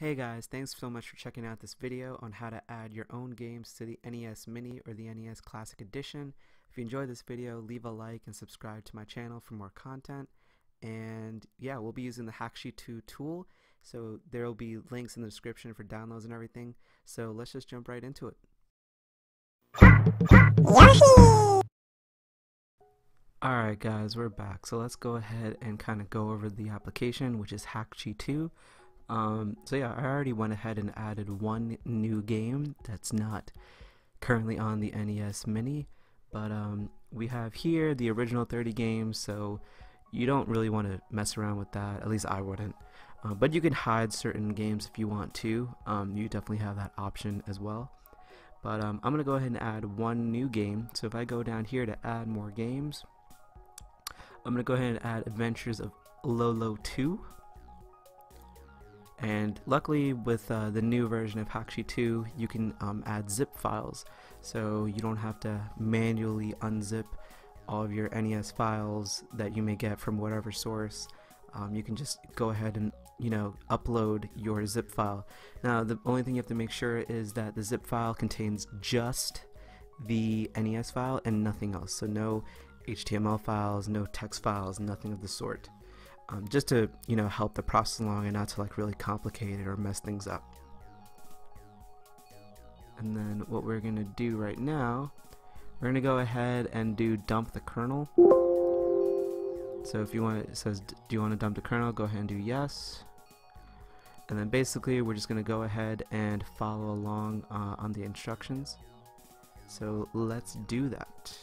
Hey guys, thanks so much for checking out this video on how to add your own games to the NES Mini or the NES Classic Edition. If you enjoyed this video, leave a like and subscribe to my channel for more content. And yeah, we'll be using the Hakchi 2 tool, so there will be links in the description for downloads and everything. So let's just jump right into it. Alright guys, we're back. So let's go ahead and kind of go over the application, which is Hakchi 2. Um, so yeah, I already went ahead and added one new game that's not currently on the NES Mini, but um, we have here the original 30 games, so you don't really want to mess around with that, at least I wouldn't. Uh, but you can hide certain games if you want to, um, you definitely have that option as well. But um, I'm going to go ahead and add one new game, so if I go down here to add more games, I'm going to go ahead and add Adventures of Lolo 2. And luckily with uh, the new version of Hakchi 2 you can um, add zip files. So you don't have to manually unzip all of your NES files that you may get from whatever source. Um, you can just go ahead and you know upload your zip file. Now the only thing you have to make sure is that the zip file contains just the NES file and nothing else. So no HTML files no text files nothing of the sort um, just to you know help the process along and not to like really complicate it or mess things up. And then what we're gonna do right now we're gonna go ahead and do dump the kernel. So if you want it says do you want to dump the kernel go ahead and do yes. And then basically we're just gonna go ahead and follow along uh, on the instructions. So let's do that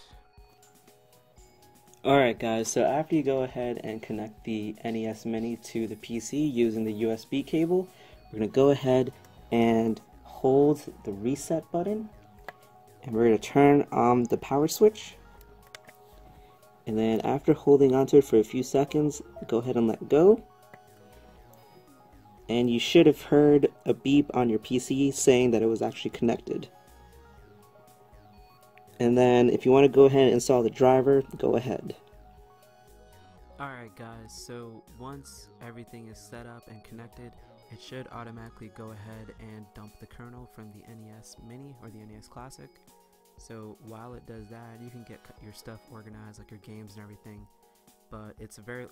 Alright guys, so after you go ahead and connect the NES Mini to the PC using the USB cable, we're going to go ahead and hold the reset button and we're going to turn on the power switch and then after holding onto it for a few seconds, go ahead and let go and you should have heard a beep on your PC saying that it was actually connected. And then if you want to go ahead and install the driver, go ahead. Alright guys, so once everything is set up and connected, it should automatically go ahead and dump the kernel from the NES Mini or the NES Classic. So while it does that, you can get your stuff organized, like your games and everything. But it's a very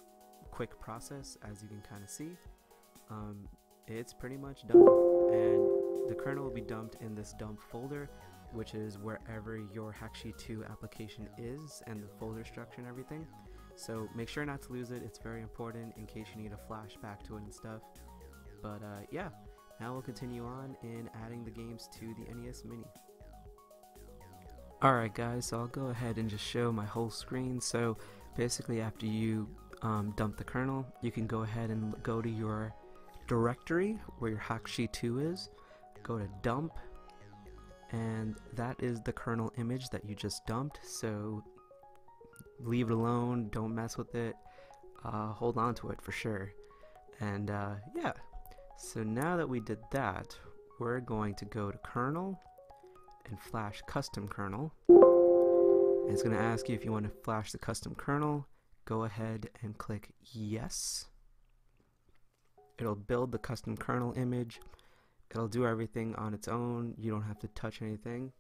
quick process, as you can kind of see. Um, it's pretty much done, and the kernel will be dumped in this dump folder which is wherever your Hakchi 2 application is and the folder structure and everything. So make sure not to lose it, it's very important in case you need a flashback to it and stuff. But uh, yeah, now we'll continue on in adding the games to the NES Mini. Alright guys, so I'll go ahead and just show my whole screen. So basically after you um, dump the kernel, you can go ahead and go to your directory where your Hakchi 2 is, go to dump, and that is the kernel image that you just dumped. So leave it alone don't mess with it. Uh, hold on to it for sure. And uh, yeah. So now that we did that we're going to go to kernel and flash custom kernel. And it's going to ask you if you want to flash the custom kernel. Go ahead and click yes. It'll build the custom kernel image It'll do everything on its own. You don't have to touch anything.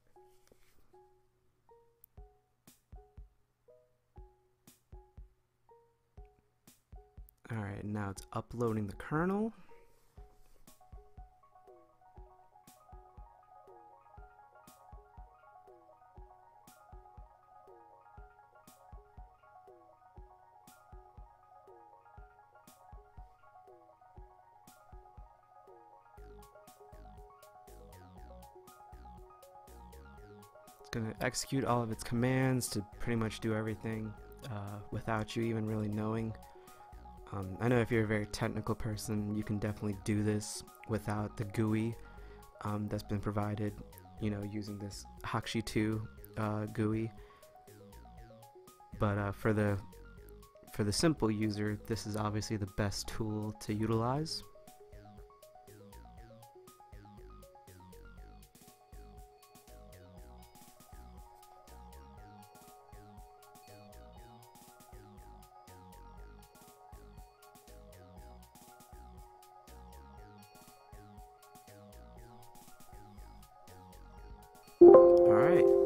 Alright, now it's uploading the kernel. Going to execute all of its commands to pretty much do everything uh, without you even really knowing. Um, I know if you're a very technical person, you can definitely do this without the GUI um, that's been provided, you know, using this Hakchi 2 uh, GUI. But uh, for the for the simple user, this is obviously the best tool to utilize.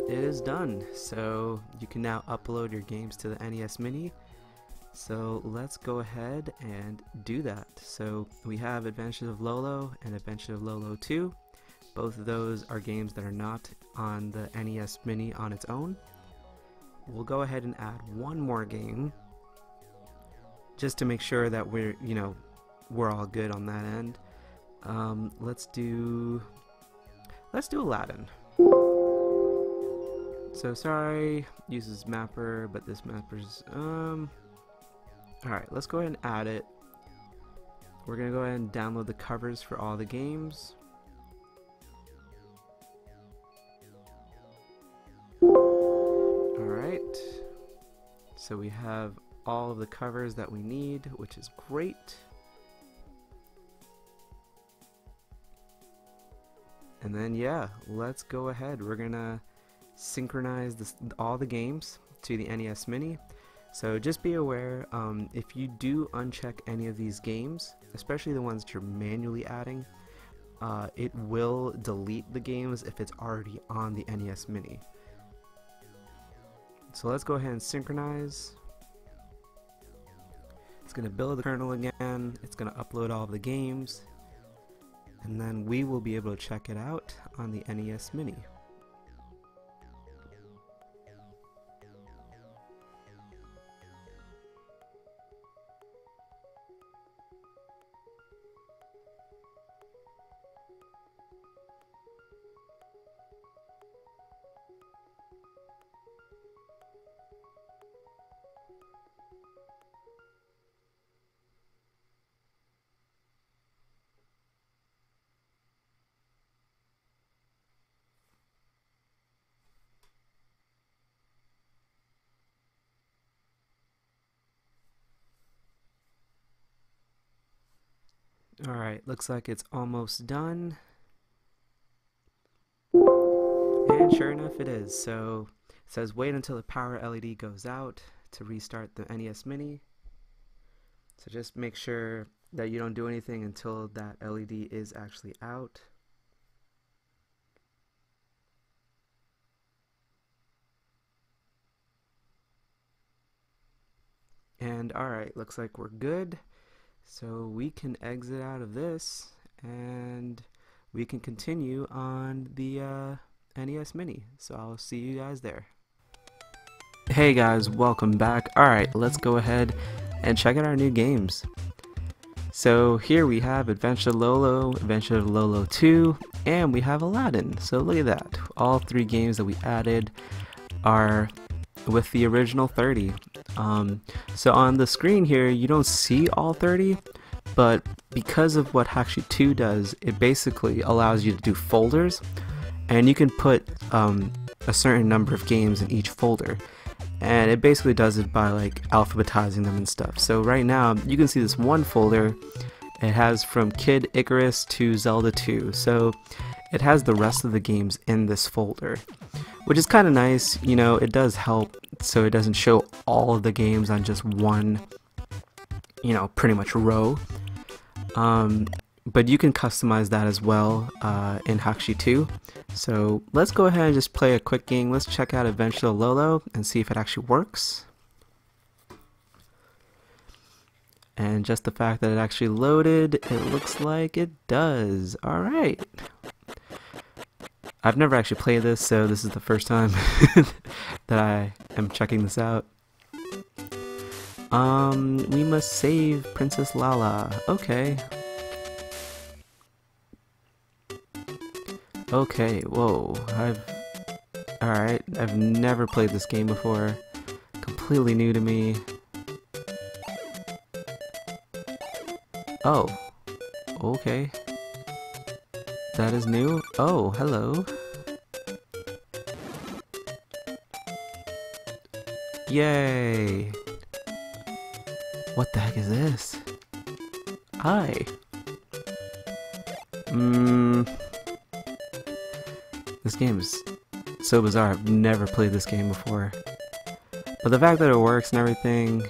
It is done. So you can now upload your games to the NES Mini. So let's go ahead and do that. So we have Adventures of Lolo and Adventures of Lolo 2. Both of those are games that are not on the NES Mini on its own. We'll go ahead and add one more game just to make sure that we're, you know, we're all good on that end. Um, let's do, let's do Aladdin. So sorry, uses mapper, but this mapper's, um, alright, let's go ahead and add it. We're gonna go ahead and download the covers for all the games. Alright, so we have all of the covers that we need, which is great. And then yeah, let's go ahead. We're gonna synchronize this, all the games to the NES Mini. So just be aware, um, if you do uncheck any of these games, especially the ones that you're manually adding, uh, it will delete the games if it's already on the NES Mini. So let's go ahead and synchronize. It's going to build the kernel again, it's going to upload all the games, and then we will be able to check it out on the NES Mini. Alright, looks like it's almost done. And sure enough it is. So it says wait until the power LED goes out to restart the NES Mini. So just make sure that you don't do anything until that LED is actually out. And alright, looks like we're good. So we can exit out of this and we can continue on the uh, NES Mini. So I'll see you guys there. Hey guys, welcome back. Alright, let's go ahead and check out our new games. So here we have Adventure Lolo, Adventure Lolo 2, and we have Aladdin. So look at that. All three games that we added are with the original 30. Um, so on the screen here, you don't see all 30, but because of what Hakchi 2 does, it basically allows you to do folders, and you can put um, a certain number of games in each folder. And it basically does it by like alphabetizing them and stuff. So right now, you can see this one folder. It has from Kid Icarus to Zelda 2. So it has the rest of the games in this folder which is kind of nice. You know, it does help so it doesn't show all of the games on just one, you know, pretty much row. Um, but you can customize that as well uh, in Hakchi 2. So let's go ahead and just play a quick game. Let's check out Adventure Lolo and see if it actually works. And just the fact that it actually loaded, it looks like it does. Alright. I've never actually played this, so this is the first time that I am checking this out. Um, we must save Princess Lala. Okay. Okay, whoa. I've... Alright, I've never played this game before. Completely new to me. Oh. Okay. That is new? Oh, hello. Yay! What the heck is this? Hi! Mmm... This game is so bizarre. I've never played this game before. But the fact that it works and everything,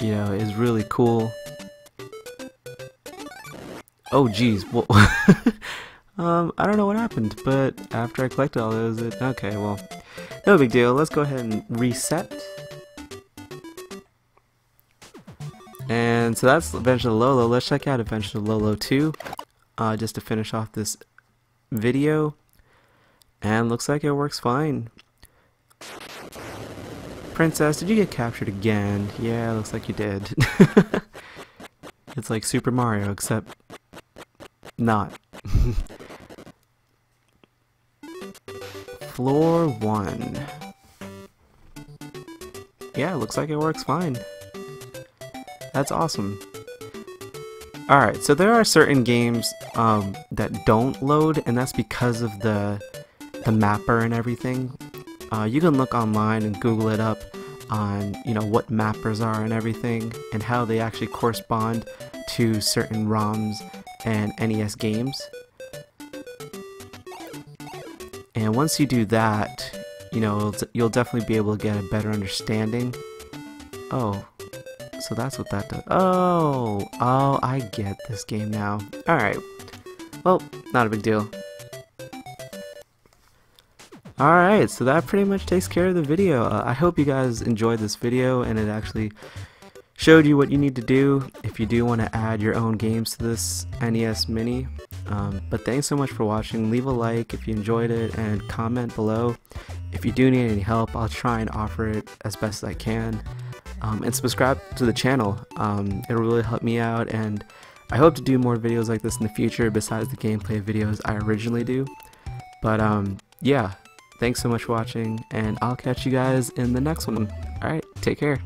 you know, is really cool. Oh, geez. Um, I don't know what happened, but after I collected all those, it, okay, well, no big deal. Let's go ahead and reset. And so that's Adventure of Lolo. Let's check out Adventure of Lolo 2, uh, just to finish off this video. And looks like it works fine. Princess, did you get captured again? Yeah, looks like you did. it's like Super Mario, except not. Floor 1. Yeah, looks like it works fine. That's awesome. Alright, so there are certain games um, that don't load, and that's because of the, the mapper and everything. Uh, you can look online and Google it up on you know what mappers are and everything and how they actually correspond to certain ROMs and NES games. And once you do that, you know, you'll definitely be able to get a better understanding. Oh, so that's what that does. Oh, oh, I get this game now. Alright. Well, not a big deal. Alright, so that pretty much takes care of the video. Uh, I hope you guys enjoyed this video and it actually showed you what you need to do if you do want to add your own games to this NES Mini. Um, but thanks so much for watching. Leave a like if you enjoyed it and comment below. If you do need any help, I'll try and offer it as best as I can. Um, and subscribe to the channel. Um, it'll really help me out and I hope to do more videos like this in the future besides the gameplay videos I originally do. But um, yeah, Thanks so much for watching, and I'll catch you guys in the next one. Alright, take care.